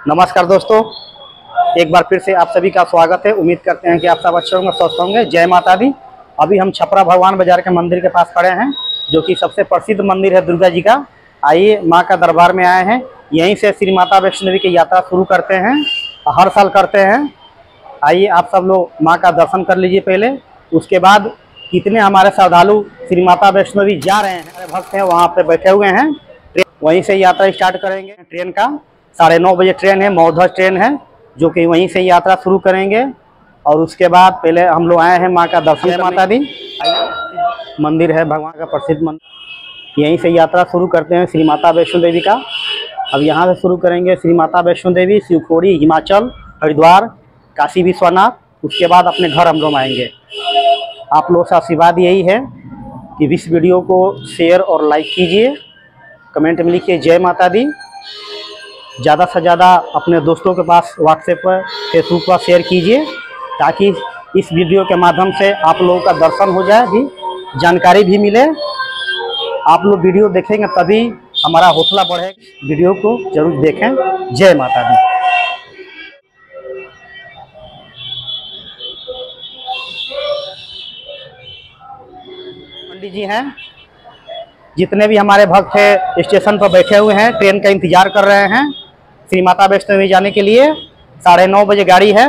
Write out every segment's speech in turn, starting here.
नमस्कार दोस्तों, एक बार फिर से आप सभी का स्वागत है। उम्मीद करते हैं कि आप सब अच्छे होंगे, स्वस्थ होंगे। जय माता दी। अभी हम छपरा भगवान बाज़ार के मंदिर के पास खड़े हैं, जो कि सबसे प्रसिद्ध मंदिर है दुर्गा जी का। आइए माँ का दरबार में आए हैं। यहीं से श्री माता वैष्णो देवी की यात्रा शुरू करते हैं, हर साल करते हैं। आइए आप सब लोग माँ का दर्शन कर लीजिए पहले। उसके बाद कितने हमारे श्रद्धालु श्री माता वैष्णो जा रहे हैं भक्त हैं, वहाँ पे बैठे हुए हैं। वहीं से यात्रा स्टार्ट करेंगे ट्रेन का। साढ़े नौ बजे ट्रेन है मौधर ट्रेन है जो कि वहीं से यात्रा शुरू करेंगे। और उसके बाद पहले हम लोग आए हैं माँ का दर्शन माता दी मंदिर है भगवान का प्रसिद्ध मंदिर। यहीं से यात्रा शुरू करते हैं श्री माता वैष्णो देवी का। अब यहाँ से शुरू करेंगे श्री माता वैष्णो देवी शिवखोड़ी हिमाचल हरिद्वार काशी विश्वनाथ। उसके बाद अपने घर हम लोग आएँगे। आप लोगों से आशीर्वाद यही है कि इस वीडियो को शेयर और लाइक कीजिए। कमेंट में लिखिए जय माता दी ज़्यादा से ज़्यादा अपने दोस्तों के पास व्हाट्सएप पर फेसबुक पर शेयर कीजिए, ताकि इस वीडियो के माध्यम से आप लोगों का दर्शन हो जाए, भी जानकारी भी मिले। आप लोग वीडियो देखेंगे तभी हमारा हौसला बढ़े। वीडियो को ज़रूर देखें। जय माता दी। पंडित जी हैं। जितने भी हमारे भक्त है स्टेशन पर बैठे हुए हैं ट्रेन का इंतज़ार कर रहे हैं। श्री माता वैष्णो देवी जाने के लिए साढ़े नौ बजे गाड़ी है।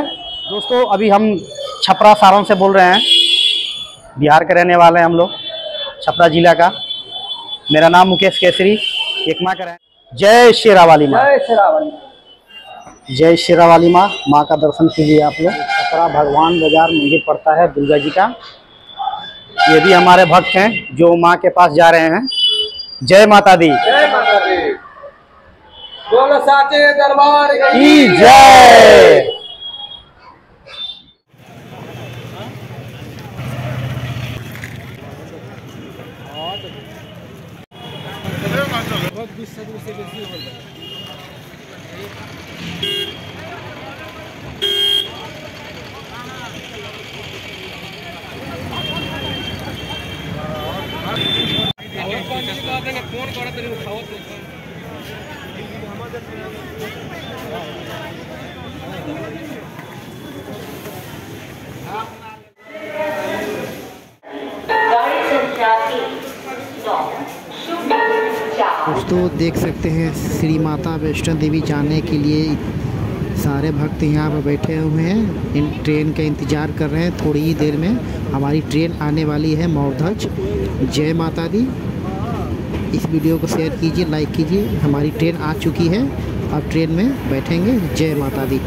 दोस्तों अभी हम छपरा सारण से बोल रहे हैं। बिहार के रहने वाले हैं हम लोग छपरा जिला का। मेरा नाम मुकेश केसरी एकमा का रहे जय शेरा वाली माँ। जय श्री रावण जय शेरा वाली माँ माँ का दर्शन कीजिए आप लोग। छपरा भगवान बाज़ार मंदिर पड़ता है दुर्गा जी का। ये भी हमारे भक्त हैं जो माँ के पास जा रहे हैं। जय माता दी। जय माता बोलो साचे दरबार की जय। गाड़ी संख्या तीन नौ शून्य चार दोस्तों, देख सकते हैं, श्री माता वैष्णो देवी जाने के लिए सारे भक्त यहाँ पर बैठे हुए हैं। इन ट्रेन का इंतज़ार कर रहे हैं थोड़ी ही देर में। हमारी ट्रेन आने वाली है मौधज जय माता दी। इस वीडियो को शेयर कीजिए लाइक कीजिए। हमारी ट्रेन आ चुकी है। आप ट्रेन में बैठेंगे। जय माता दी।